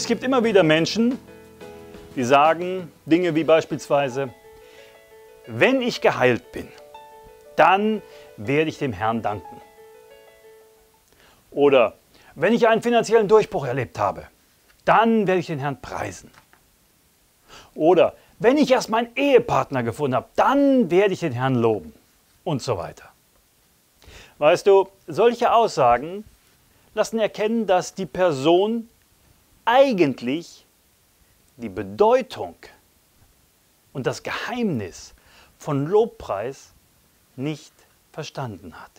Es gibt immer wieder Menschen, die sagen Dinge wie beispielsweise, wenn ich geheilt bin, dann werde ich dem Herrn danken. Oder wenn ich einen finanziellen Durchbruch erlebt habe, dann werde ich den Herrn preisen. Oder wenn ich erst meinen Ehepartner gefunden habe, dann werde ich den Herrn loben und so weiter. Weißt du, solche Aussagen lassen erkennen, dass die Person eigentlich die Bedeutung und das Geheimnis von Lobpreis nicht verstanden hat.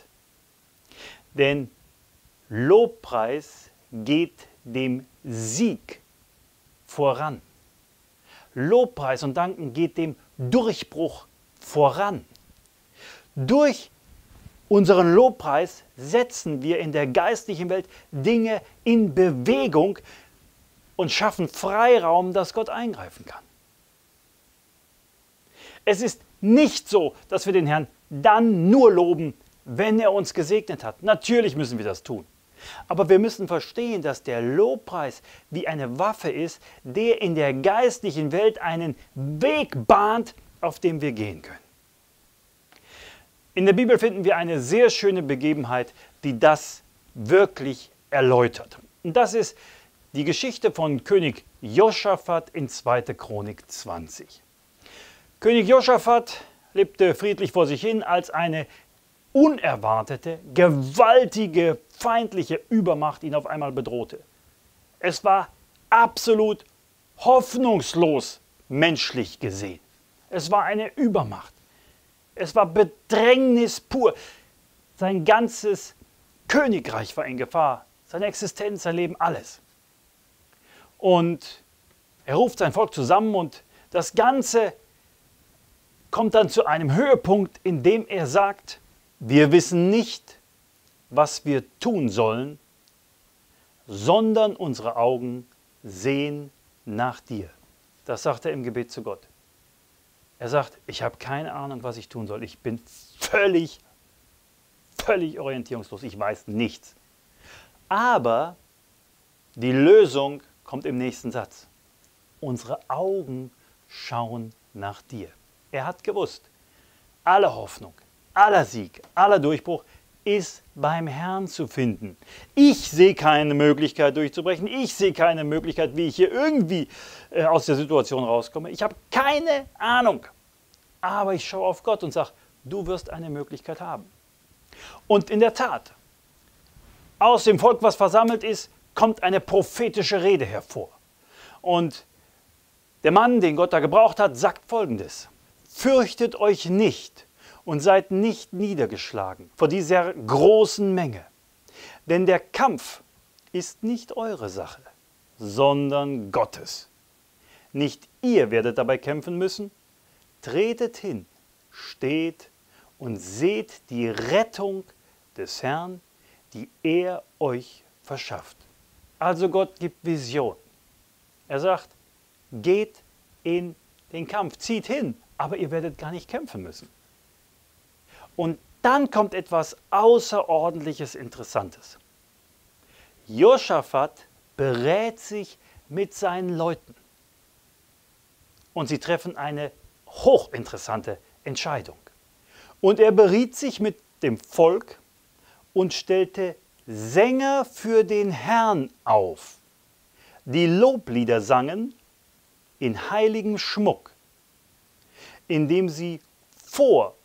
Denn Lobpreis geht dem Sieg voran. Lobpreis und Danken geht dem Durchbruch voran. Durch unseren Lobpreis setzen wir in der geistlichen Welt Dinge in Bewegung und schaffen Freiraum, dass Gott eingreifen kann. Es ist nicht so, dass wir den Herrn dann nur loben, wenn er uns gesegnet hat. Natürlich müssen wir das tun. Aber wir müssen verstehen, dass der Lobpreis wie eine Waffe ist, der in der geistlichen Welt einen Weg bahnt, auf dem wir gehen können. In der Bibel finden wir eine sehr schöne Begebenheit, die das wirklich erläutert. Und das ist die Geschichte von König Josaphat in 2. Chronik 20. König Josaphat lebte friedlich vor sich hin, als eine unerwartete, gewaltige, feindliche Übermacht ihn auf einmal bedrohte. Es war absolut hoffnungslos menschlich gesehen. Es war eine Übermacht. Es war Bedrängnis pur. Sein ganzes Königreich war in Gefahr. Seine Existenz, sein Leben, alles. Und er ruft sein Volk zusammen und das Ganze kommt dann zu einem Höhepunkt, in dem er sagt, wir wissen nicht, was wir tun sollen, sondern unsere Augen sehen nach dir. Das sagt er im Gebet zu Gott. Er sagt, ich habe keine Ahnung, was ich tun soll. Ich bin völlig, völlig orientierungslos. Ich weiß nichts. Aber die Lösung kommt im nächsten Satz. Unsere Augen schauen nach dir. Er hat gewusst, alle Hoffnung, aller Sieg, aller Durchbruch ist beim Herrn zu finden. Ich sehe keine Möglichkeit durchzubrechen. Ich sehe keine Möglichkeit, wie ich hier irgendwie äh, aus der Situation rauskomme. Ich habe keine Ahnung. Aber ich schaue auf Gott und sage, du wirst eine Möglichkeit haben. Und in der Tat, aus dem Volk, was versammelt ist, kommt eine prophetische Rede hervor. Und der Mann, den Gott da gebraucht hat, sagt folgendes. Fürchtet euch nicht und seid nicht niedergeschlagen vor dieser großen Menge. Denn der Kampf ist nicht eure Sache, sondern Gottes. Nicht ihr werdet dabei kämpfen müssen. Tretet hin, steht und seht die Rettung des Herrn, die er euch verschafft. Also Gott gibt Vision. Er sagt, geht in den Kampf, zieht hin, aber ihr werdet gar nicht kämpfen müssen. Und dann kommt etwas Außerordentliches Interessantes. Josaphat berät sich mit seinen Leuten. Und sie treffen eine hochinteressante Entscheidung. Und er beriet sich mit dem Volk und stellte Sänger für den Herrn auf, die Loblieder sangen in heiligem Schmuck, indem sie vor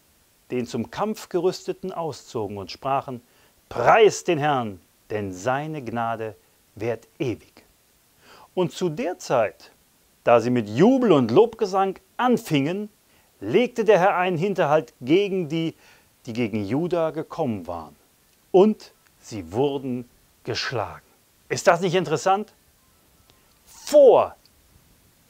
den zum Kampf gerüsteten auszogen und sprachen, Preis den Herrn, denn seine Gnade währt ewig. Und zu der Zeit, da sie mit Jubel und Lobgesang anfingen, legte der Herr einen Hinterhalt gegen die, die gegen Juda gekommen waren. Und sie wurden geschlagen. Ist das nicht interessant? Vor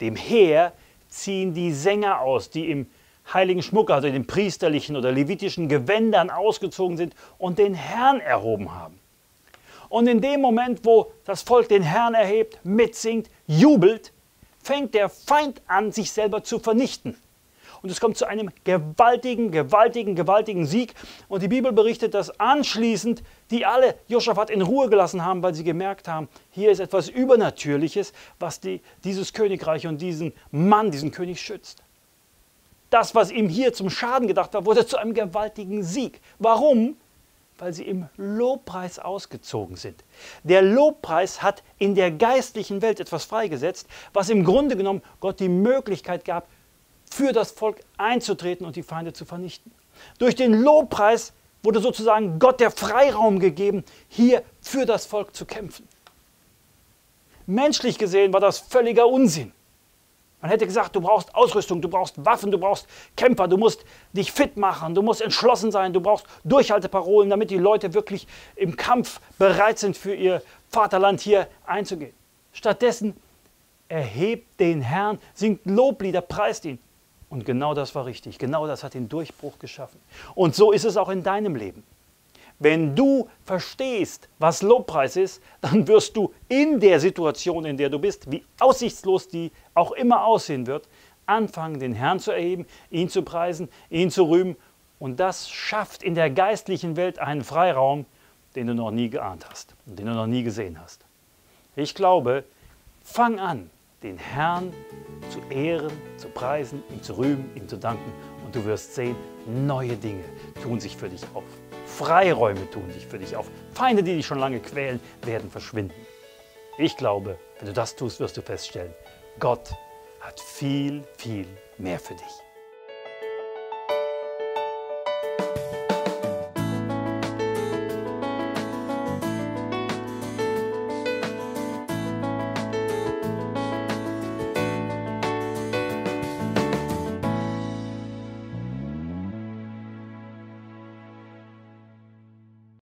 dem Heer ziehen die Sänger aus, die im heiligen Schmuck, also in den priesterlichen oder levitischen Gewändern ausgezogen sind und den Herrn erhoben haben. Und in dem Moment, wo das Volk den Herrn erhebt, mitsingt, jubelt, fängt der Feind an, sich selber zu vernichten. Und es kommt zu einem gewaltigen, gewaltigen, gewaltigen Sieg. Und die Bibel berichtet, dass anschließend die alle Josaphat in Ruhe gelassen haben, weil sie gemerkt haben, hier ist etwas Übernatürliches, was die, dieses Königreich und diesen Mann, diesen König schützt. Das, was ihm hier zum Schaden gedacht war, wurde zu einem gewaltigen Sieg. Warum? Weil sie im Lobpreis ausgezogen sind. Der Lobpreis hat in der geistlichen Welt etwas freigesetzt, was im Grunde genommen Gott die Möglichkeit gab, für das Volk einzutreten und die Feinde zu vernichten. Durch den Lobpreis wurde sozusagen Gott der Freiraum gegeben, hier für das Volk zu kämpfen. Menschlich gesehen war das völliger Unsinn. Man hätte gesagt, du brauchst Ausrüstung, du brauchst Waffen, du brauchst Kämpfer, du musst dich fit machen, du musst entschlossen sein, du brauchst Durchhalteparolen, damit die Leute wirklich im Kampf bereit sind, für ihr Vaterland hier einzugehen. Stattdessen erhebt den Herrn, singt Loblieder, preist ihn. Und genau das war richtig, genau das hat den Durchbruch geschaffen. Und so ist es auch in deinem Leben. Wenn du verstehst, was Lobpreis ist, dann wirst du in der Situation, in der du bist, wie aussichtslos die auch immer aussehen wird, anfangen, den Herrn zu erheben, ihn zu preisen, ihn zu rühmen. Und das schafft in der geistlichen Welt einen Freiraum, den du noch nie geahnt hast und den du noch nie gesehen hast. Ich glaube, fang an, den Herrn zu ehren, zu preisen, ihm zu rühmen, ihm zu danken. Und du wirst sehen, neue Dinge tun sich für dich auf. Freiräume tun sich für dich auf. Feinde, die dich schon lange quälen, werden verschwinden. Ich glaube, wenn du das tust, wirst du feststellen, Gott hat viel, viel mehr für dich.